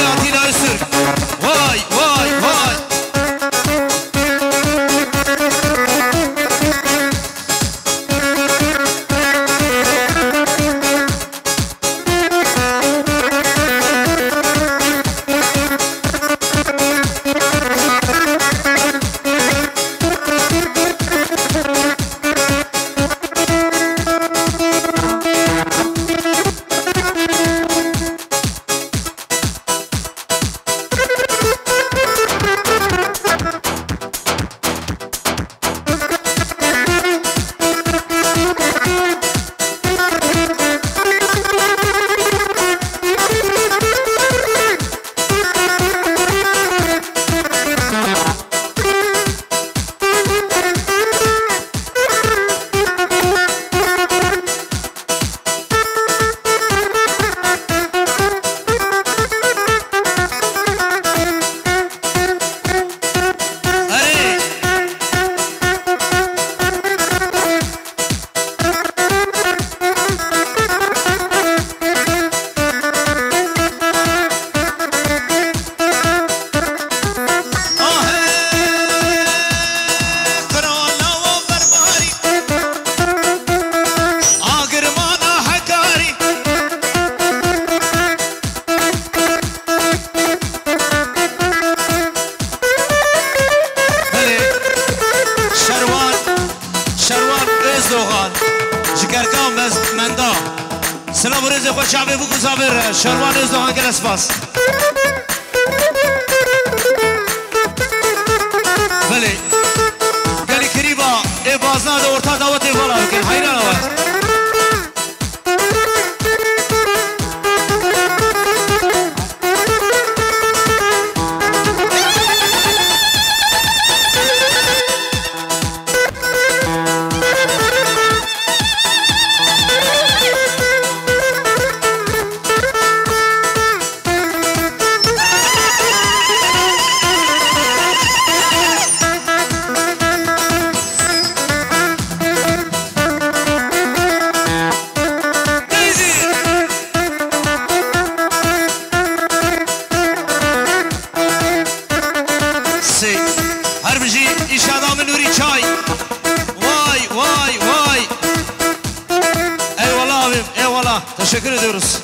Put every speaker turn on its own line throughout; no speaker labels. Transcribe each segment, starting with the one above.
out in با شب بگو زبره شروان از دهان گلس باست Teşekkür ediyoruz.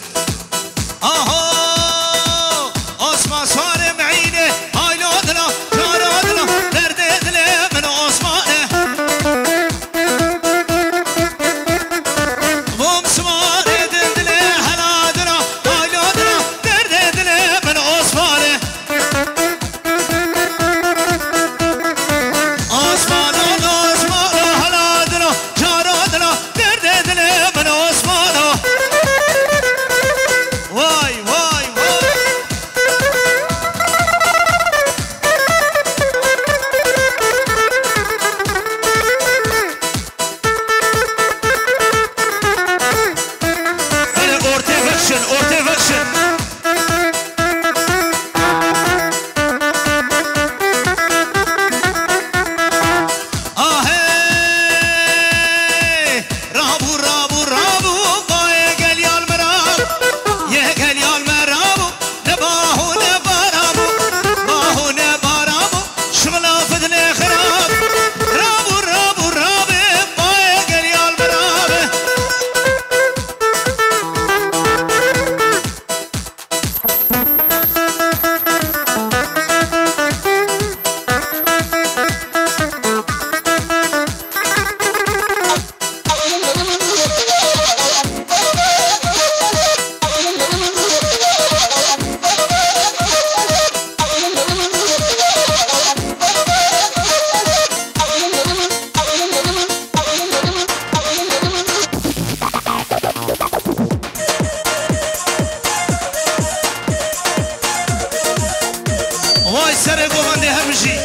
وای سر گوهنده همیشی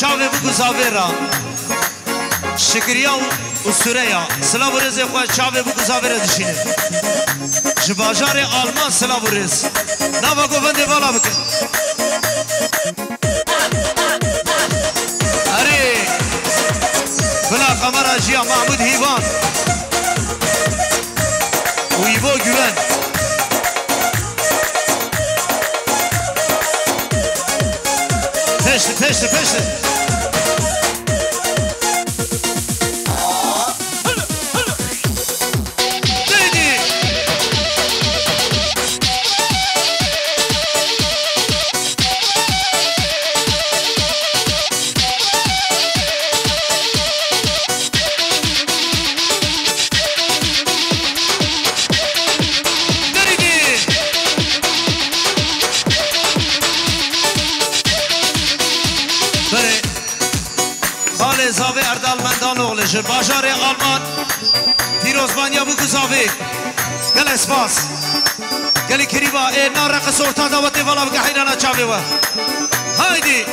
چاوی بگو زاویرا شکریا و سوریا سلام و رزی خواه چاوی بگو زاویرا دشینه جباجار آلمان سلام و رز نوا گوونده بکن اره بلا قمر جیا محمود هیوان Listen, listen. Peşte. باشه بازار آلمان. پیروزمانیا بگو زاوی گل اسپاس. گلی کریبا. ای نارق سلطان داوتی والا بگه حیرانا چاوی و. هایدی.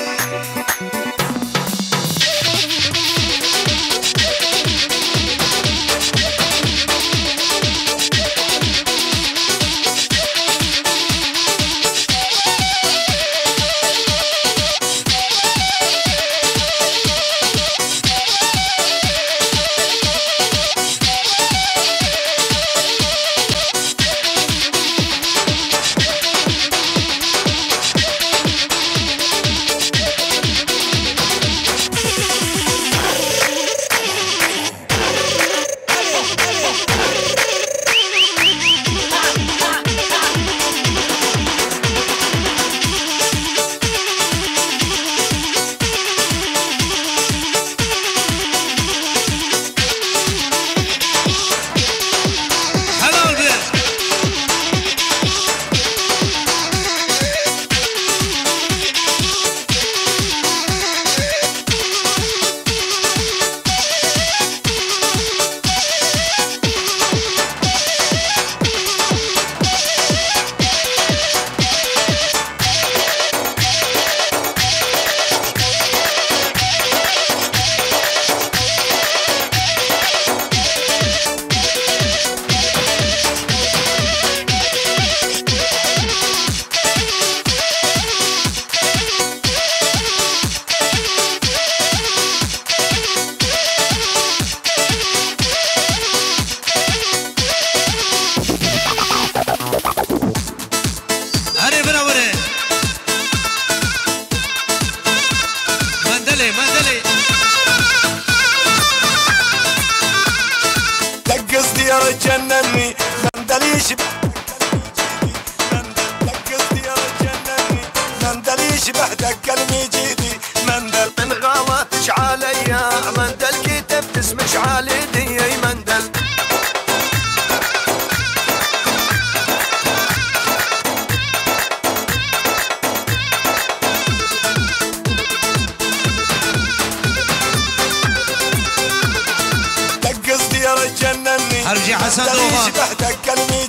يجي حسن
وما خليج
تحتك كلمي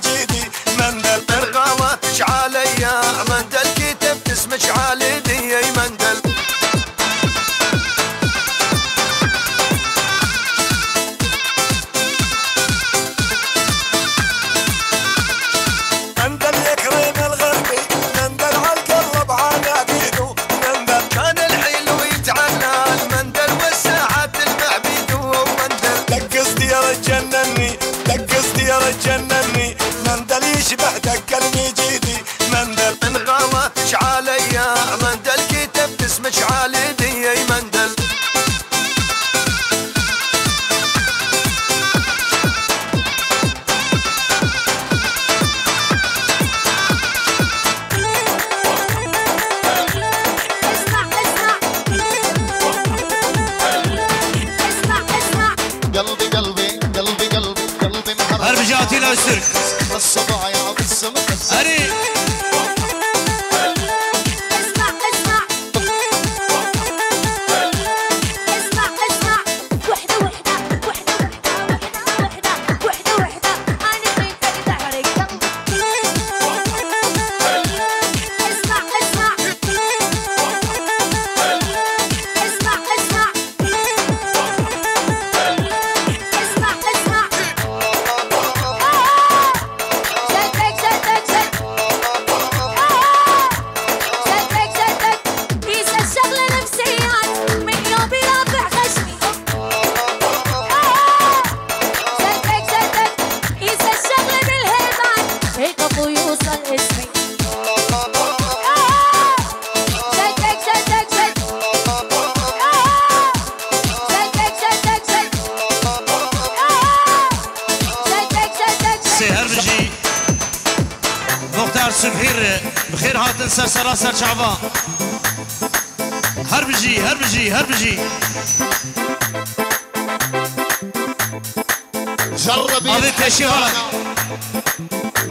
Ben aşırık. سر سر سر سر شعبا هربجي هربجي هربجي
جربي
هذه تشغلك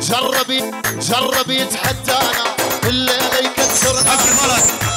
جربي جربي تحدانا الليلة يكسر قبل ملك